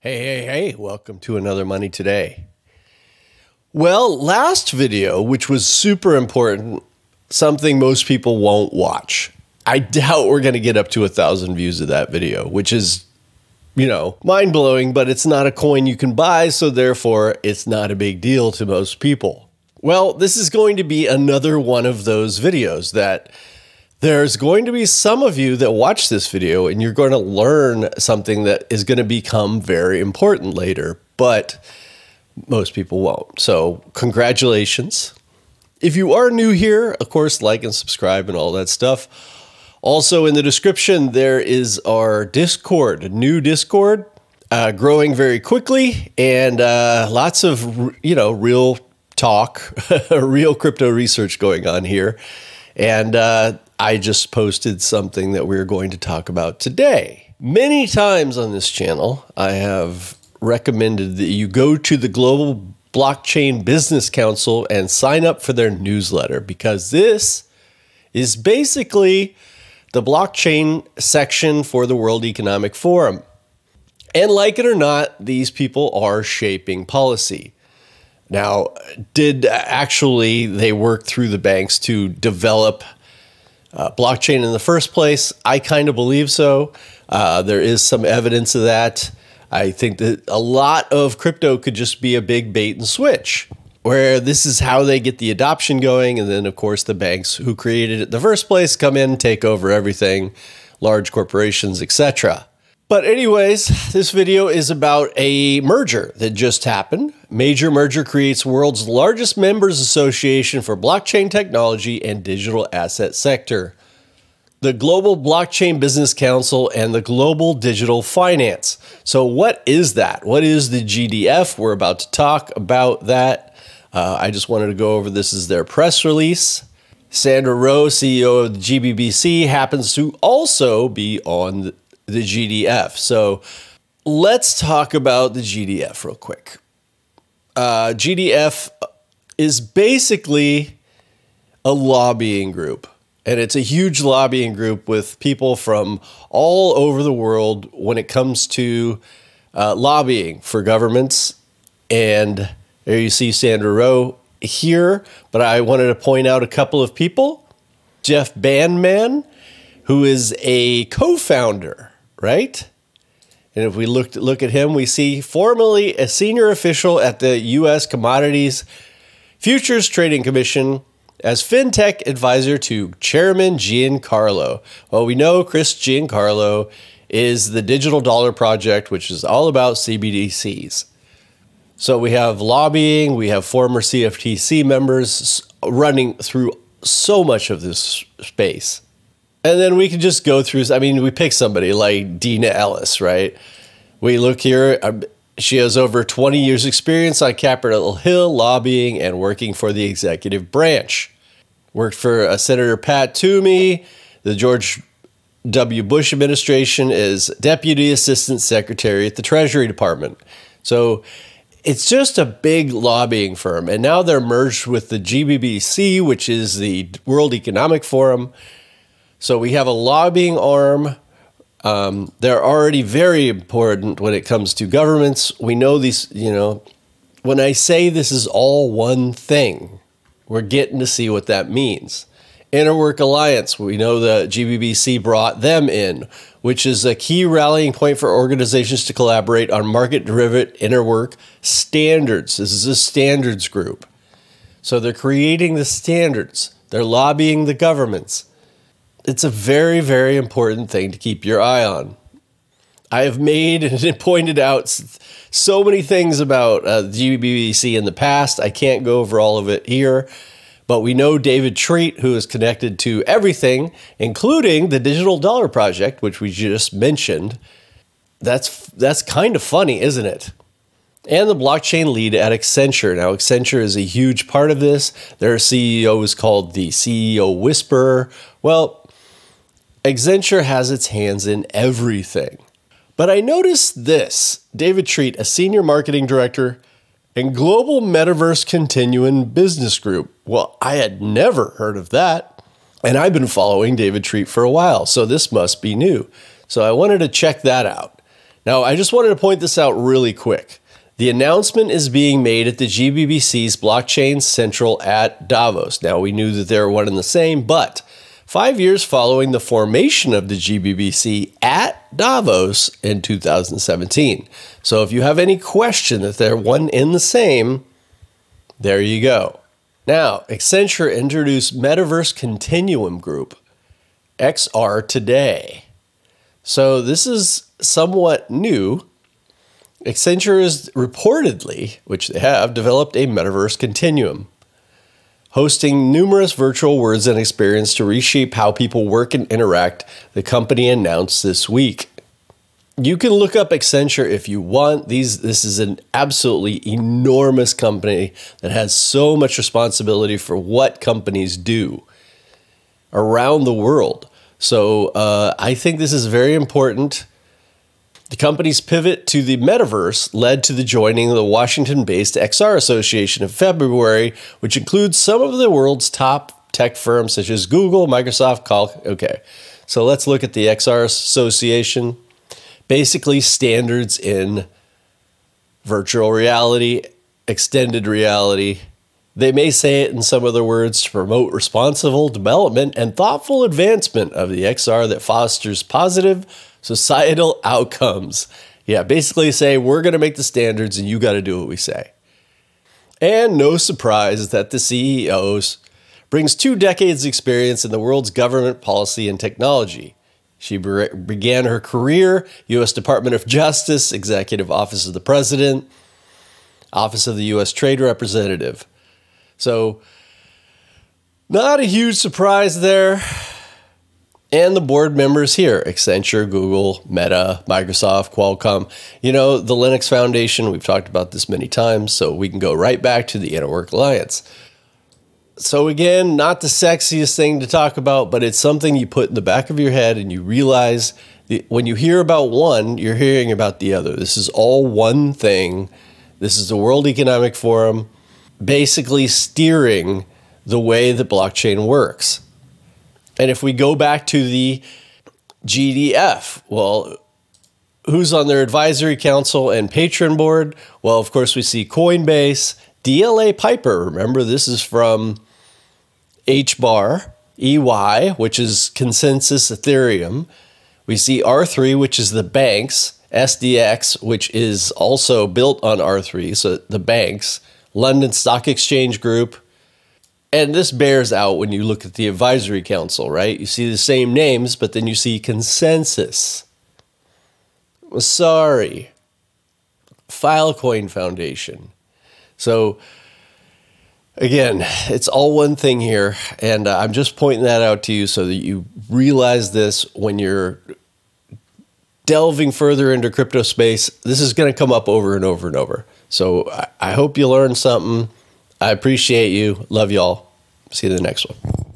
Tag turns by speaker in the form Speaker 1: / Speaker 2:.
Speaker 1: Hey, hey, hey, welcome to another Money Today. Well, last video, which was super important, something most people won't watch. I doubt we're going to get up to a thousand views of that video, which is, you know, mind blowing, but it's not a coin you can buy, so therefore it's not a big deal to most people. Well, this is going to be another one of those videos that there's going to be some of you that watch this video and you're going to learn something that is going to become very important later, but most people won't. So, congratulations. If you are new here, of course, like and subscribe and all that stuff. Also, in the description, there is our Discord, new Discord, uh, growing very quickly, and uh, lots of you know real talk, real crypto research going on here. And uh, I just posted something that we're going to talk about today. Many times on this channel, I have recommended that you go to the Global Blockchain Business Council and sign up for their newsletter because this is basically the blockchain section for the World Economic Forum. And like it or not, these people are shaping policy. Now, did actually they work through the banks to develop uh, blockchain in the first place? I kind of believe so. Uh, there is some evidence of that. I think that a lot of crypto could just be a big bait and switch, where this is how they get the adoption going. And then, of course, the banks who created it in the first place come in, take over everything, large corporations, etc. But anyways, this video is about a merger that just happened. Major Merger creates world's largest members association for blockchain technology and digital asset sector. The Global Blockchain Business Council and the Global Digital Finance. So what is that? What is the GDF? We're about to talk about that. Uh, I just wanted to go over this is their press release. Sandra Ro, CEO of the GBBC, happens to also be on the GDF. So let's talk about the GDF real quick. Uh, GDF is basically a lobbying group. And it's a huge lobbying group with people from all over the world when it comes to uh, lobbying for governments. And there you see Sandra Ro here. But I wanted to point out a couple of people. Jeff Bandman, who is a co founder right? And if we look look at him, we see formerly a senior official at the U.S. Commodities Futures Trading Commission as fintech advisor to Chairman Giancarlo. Well, we know Chris Giancarlo is the Digital Dollar Project, which is all about CBDCs. So we have lobbying, we have former CFTC members running through so much of this space. And then we can just go through. I mean, we pick somebody like Dina Ellis, right? We look here. Um, she has over 20 years' experience on Capitol Hill, lobbying and working for the executive branch. Worked for uh, Senator Pat Toomey, the George W. Bush administration as Deputy Assistant Secretary at the Treasury Department. So it's just a big lobbying firm. And now they're merged with the GBBC, which is the World Economic Forum. So we have a lobbying arm. Um, they're already very important when it comes to governments. We know these, you know, when I say this is all one thing, we're getting to see what that means. Interwork Alliance, we know the GBBC brought them in, which is a key rallying point for organizations to collaborate on market derivative interwork standards. This is a standards group. So they're creating the standards, they're lobbying the governments it's a very, very important thing to keep your eye on. I have made and pointed out so many things about uh, GBBC in the past. I can't go over all of it here, but we know David Treat, who is connected to everything, including the Digital Dollar Project, which we just mentioned. That's that's kind of funny, isn't it? And the blockchain lead at Accenture. Now, Accenture is a huge part of this. Their CEO is called the CEO Whisperer. Well, Accenture has its hands in everything. But I noticed this David Treat, a senior marketing director and Global Metaverse Continuum Business Group. Well, I had never heard of that. And I've been following David Treat for a while, so this must be new. So I wanted to check that out. Now, I just wanted to point this out really quick. The announcement is being made at the GBBC's Blockchain Central at Davos. Now, we knew that they were one and the same, but five years following the formation of the GBBC at Davos in 2017. So, if you have any question that they're one in the same, there you go. Now, Accenture introduced Metaverse Continuum Group, XR, today. So, this is somewhat new Accenture has reportedly, which they have, developed a metaverse continuum, hosting numerous virtual worlds and experience to reshape how people work and interact, the company announced this week. You can look up Accenture if you want. These this is an absolutely enormous company that has so much responsibility for what companies do around the world. So uh, I think this is very important the company's pivot to the metaverse led to the joining of the Washington based XR Association in February, which includes some of the world's top tech firms such as Google, Microsoft, Call. Okay, so let's look at the XR Association. Basically, standards in virtual reality, extended reality. They may say it in some other words to promote responsible development and thoughtful advancement of the XR that fosters positive societal outcomes. Yeah, basically say we're going to make the standards and you got to do what we say. And no surprise that the CEOs brings two decades experience in the world's government policy and technology. She began her career US Department of Justice, Executive Office of the President, Office of the US Trade Representative. So not a huge surprise there and the board members here Accenture, Google, Meta, Microsoft, Qualcomm. You know, the Linux Foundation, we've talked about this many times, so we can go right back to the InterWork Alliance. So, again, not the sexiest thing to talk about, but it's something you put in the back of your head and you realize when you hear about one, you're hearing about the other. This is all one thing. This is the World Economic Forum basically steering the way that blockchain works. And if we go back to the GDF, well, who's on their advisory council and patron board? Well, of course, we see Coinbase, DLA Piper. Remember, this is from HBAR, EY, which is ConsenSys Ethereum. We see R3, which is the banks, SDX, which is also built on R3, so the banks, London Stock Exchange Group, and this bears out when you look at the advisory council, right? You see the same names, but then you see ConsenSys. Sorry. Filecoin Foundation. So, again, it's all one thing here. And uh, I'm just pointing that out to you so that you realize this when you're delving further into crypto space. This is going to come up over and over and over. So, I, I hope you learned something. I appreciate you. Love y'all. See you in the next one.